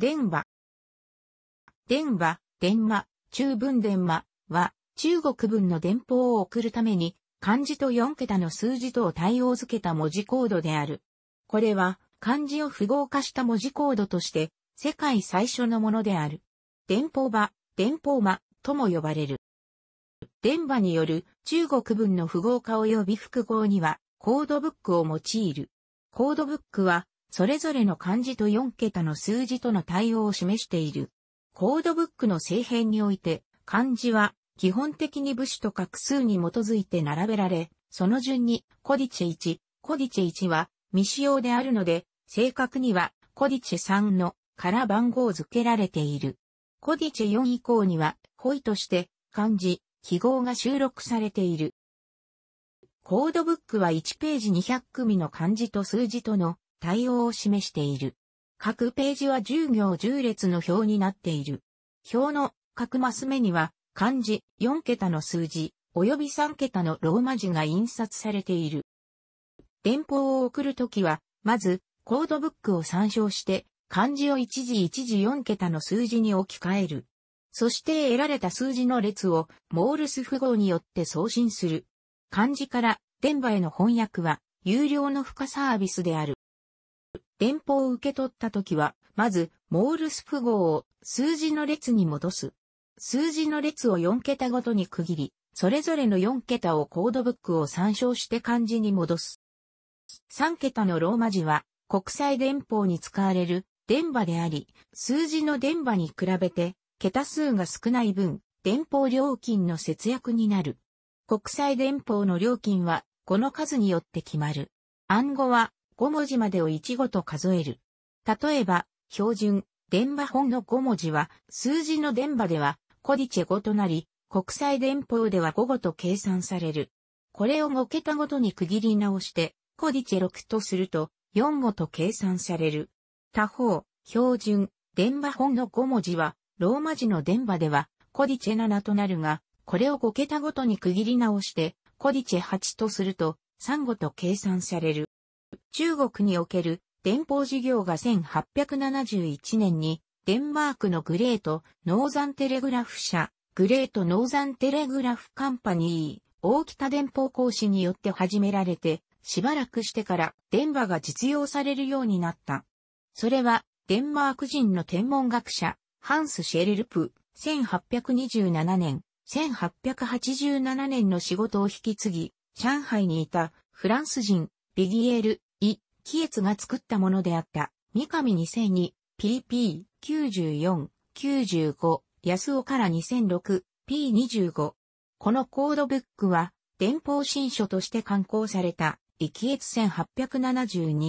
電話。電話、電話、中文電話は中国文の電報を送るために漢字と4桁の数字とを対応付けた文字コードである。これは漢字を符号化した文字コードとして世界最初のものである。電報場、電報間とも呼ばれる。電話による中国文の符号化及び複合にはコードブックを用いる。コードブックはそれぞれの漢字と4桁の数字との対応を示している。コードブックの製編において漢字は基本的に部首と画数に基づいて並べられ、その順にコディチェ1、コディチェ1は未使用であるので、正確にはコディチェ3のから番号付けられている。コディチェ4以降には、ホイとして漢字、記号が収録されている。コードブックは1ページ200組の漢字と数字との対応を示している。各ページは10行10列の表になっている。表の各マス目には漢字4桁の数字及び3桁のローマ字が印刷されている。電報を送るときは、まず、コードブックを参照して、漢字を一時一時4桁の数字に置き換える。そして得られた数字の列をモールス符号によって送信する。漢字から電話への翻訳は有料の付加サービスである。電報を受け取ったときは、まず、モールス符号を数字の列に戻す。数字の列を4桁ごとに区切り、それぞれの4桁をコードブックを参照して漢字に戻す。3桁のローマ字は国際電報に使われる電話であり、数字の電話に比べて桁数が少ない分、電報料金の節約になる。国際電報の料金はこの数によって決まる。暗号は5文字までを1語と数える。例えば、標準、電話本の5文字は数字の電話ではコディチェ語となり、国際電報では5語と計算される。これを5桁ごとに区切り直して、コディチェ6とすると、4語と計算される。他方、標準、電話本の5文字は、ローマ字の電話では、コディチェ7となるが、これを5桁ごとに区切り直して、コディチェ8とすると、3語と計算される。中国における電報事業が1871年にデンマークのグレート・ノーザンテレグラフ社、グレート・ノーザンテレグラフカンパニー、大北電報講師によって始められて、しばらくしてから電話が実用されるようになった。それは、デンマーク人の天文学者、ハンス・シェルルプ、1827年、1887年の仕事を引き継ぎ、上海にいたフランス人、ビギエル、イ、キエツが作ったものであった、三上2002、PP、94、95、安尾から2006、P25。このコードブックは、電報新書として刊行された、駅越1872。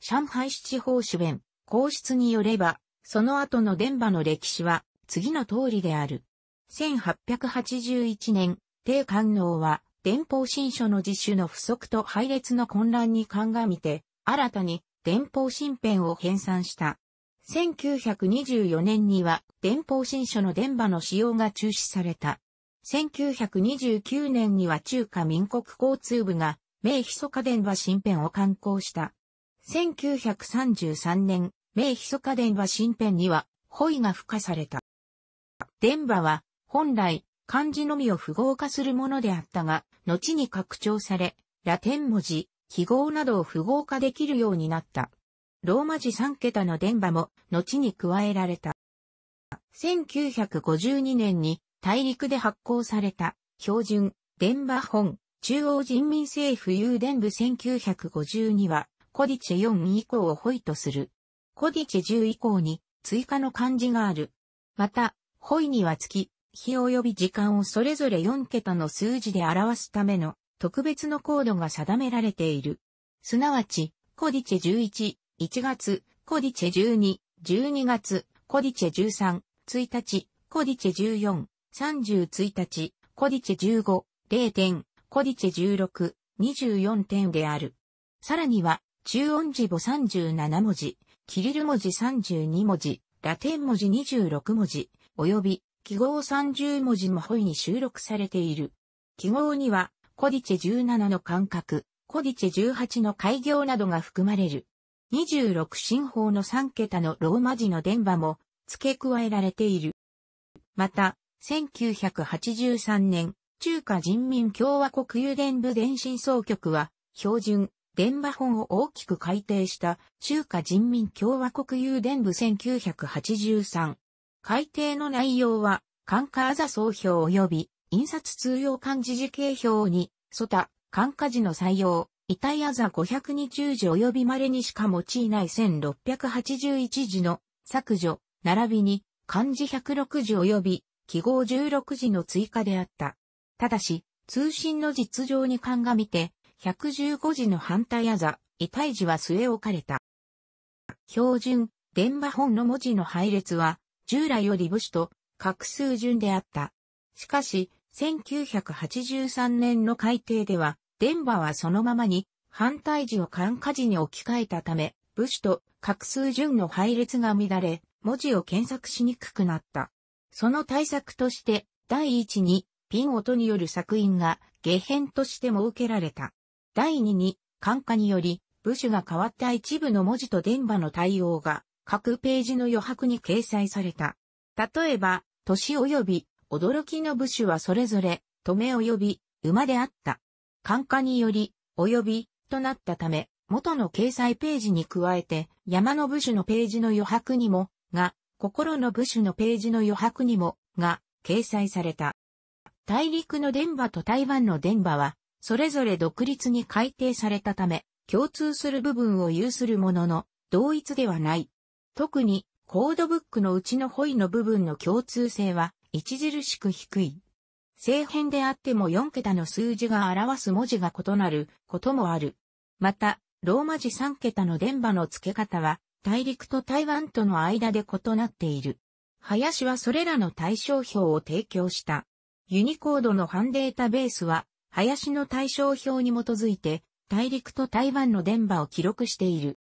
上海市地方主弁、皇室によれば、その後の電波の歴史は、次の通りである。1881年、帝官能は、電報新書の自主の不足と配列の混乱に鑑みて、新たに電報新編を編纂した。1924年には電報新書の電波の使用が中止された。1929年には中華民国交通部が名密か電話新編を刊行した。1933年、名密か電話新編には、ホイが付加された。電話は、本来、漢字のみを符号化するものであったが、後に拡張され、ラテン文字、記号などを符号化できるようになった。ローマ字3桁の電話も後に加えられた。1952年に大陸で発行された標準電話本中央人民政府郵電部1952はコディチェ4以降をホイとする。コディチェ10以降に追加の漢字がある。また、ホイには月、日及び時間をそれぞれ4桁の数字で表すための特別のコードが定められている。すなわち、コディチェ11、1月、コディチェ12、12月、コディチェ13、1日、コディチェ14、30、1日、コディチェ15、0点、コディチェ16、24点である。さらには、中音字母37文字、キリル文字32文字、ラテン文字26文字、及び記号30文字もホイに収録されている。記号には、コディチェ17の間隔、コディチェ18の開業などが含まれる。26進法の3桁のローマ字の電話も付け加えられている。また、1983年、中華人民共和国郵電部電信総局は、標準、電話本を大きく改訂した中華人民共和国郵電部1983。改訂の内容は、関下あざ総表及び、印刷通用漢字字形表に、ソタ、関下字の採用、遺体あざ520字及び稀にしか用いない1681字の削除、並びに漢字106字及び記号16字の追加であった。ただし、通信の実情に鑑みて、115字の反対あざ、遺体字は据え置かれた。標準、電話本の文字の配列は、従来より部首と画数順であった。しかし、1983年の改定では、電話はそのままに反対字を漢化字に置き換えたため、部首と画数順の配列が乱れ、文字を検索しにくくなった。その対策として、第一に、ピン音による作品が、下編として設けられた。第二に、簡化により、部首が変わった一部の文字と電波の対応が、各ページの余白に掲載された。例えば、年及び、驚きの部首はそれぞれ、止め及び、馬であった。簡化により、及び、となったため、元の掲載ページに加えて、山の部首のページの余白にも、が、心の部首のページの余白にも、が、掲載された。大陸の電波と台湾の電波は、それぞれ独立に改定されたため、共通する部分を有するものの、同一ではない。特に、コードブックのうちのホイの部分の共通性は、著しく低い。正変であっても4桁の数字が表す文字が異なることもある。また、ローマ字3桁の電波の付け方は、大陸と台湾との間で異なっている。林はそれらの対象表を提供した。ユニコードのファンデータベースは、林の対象表に基づいて、大陸と台湾の電波を記録している。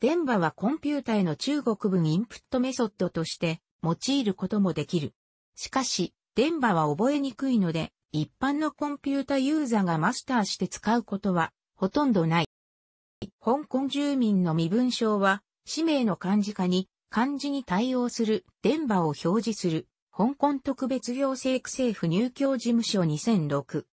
電波はコンピュータへの中国文インプットメソッドとして用いることもできる。しかし、電波は覚えにくいので、一般のコンピュータユーザーがマスターして使うことはほとんどない。香港住民の身分証は、氏名の漢字化に漢字に対応する電波を表示する、香港特別行政区政府入居事務所2006。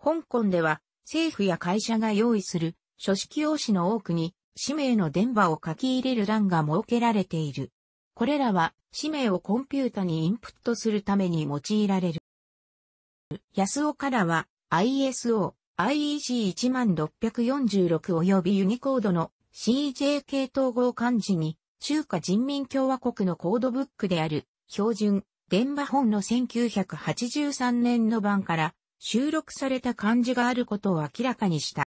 香港では、政府や会社が用意する書式用紙の多くに、氏名の電波を書き入れる欄が設けられている。これらは、氏名をコンピュータにインプットするために用いられる。安尾からは、ISO、IEC1646 及びユニコードの CJK 統合漢字に中華人民共和国のコードブックである標準電話本の1983年の版から収録された漢字があることを明らかにした。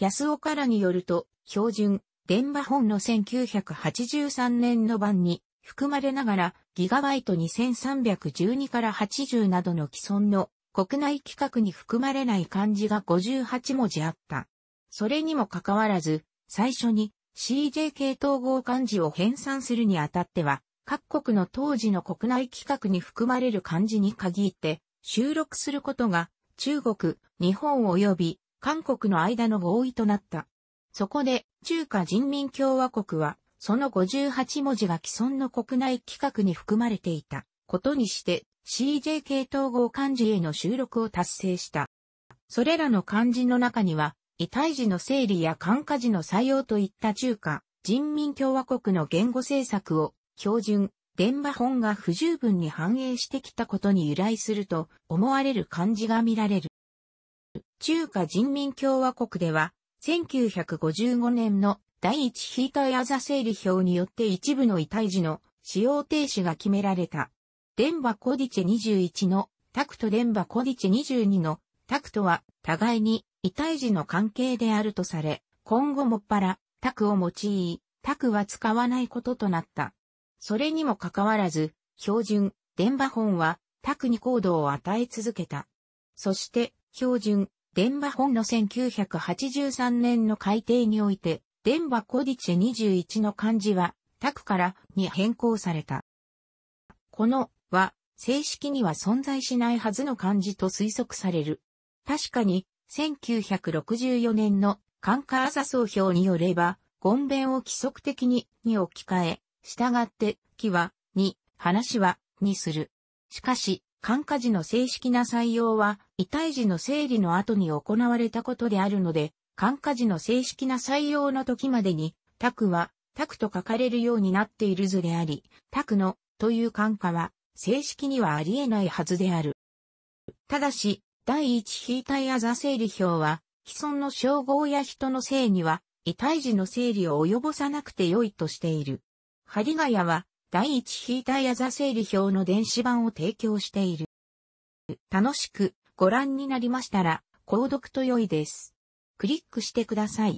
安尾からによると標準電話本の1983年の版に含まれながらギガバイト2312から80などの既存の国内規格に含まれない漢字が58文字あった。それにもかかわらず、最初に CJK 統合漢字を編纂するにあたっては、各国の当時の国内規格に含まれる漢字に限って収録することが中国、日本及び韓国の間の合意となった。そこで中華人民共和国はその58文字が既存の国内規格に含まれていたことにして CJK 統合漢字への収録を達成した。それらの漢字の中には、異体字の整理や漢化字の採用といった中華、人民共和国の言語政策を、標準、電話本が不十分に反映してきたことに由来すると思われる漢字が見られる。中華人民共和国では、1955年の第一ヒーターヤザ整理表によって一部の異体字の使用停止が決められた。電波コディチェ21のタクト電波コディチェ22のタクトは互いに異体字の関係であるとされ、今後もっぱらタクを用い、タクは使わないこととなった。それにもかかわらず、標準、電波本はタクにコードを与え続けた。そして、標準、電波本の1983年の改定において、電波コディチェ21の漢字は、タクからに変更された。このは、正式には存在しないはずの漢字と推測される。確かに、1964年の関下朝総表によれば、言弁を規則的にに置き換え、従って木はに、話はにする。しかし、感化時の正式な採用は、遺体時の整理の後に行われたことであるので、感化時の正式な採用の時までに、タクは、タクと書かれるようになっている図であり、タクの、という感化は、正式にはあり得ないはずである。ただし、第一非体アザ整理表は、既存の称号や人の性には、遺体時の整理を及ぼさなくて良いとしている。ハリガヤは、第一ヒーターやザ整理表の電子版を提供している。楽しくご覧になりましたら、購読と良いです。クリックしてください。